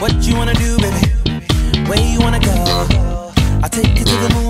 What you wanna do, baby? Where you wanna go? I'll take you to the moon.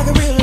like a real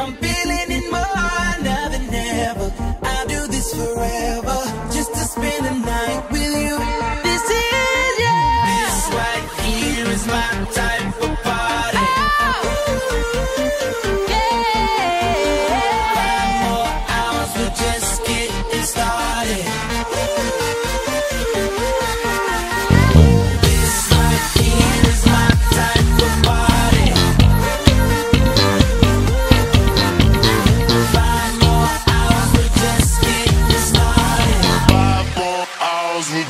I'm feeling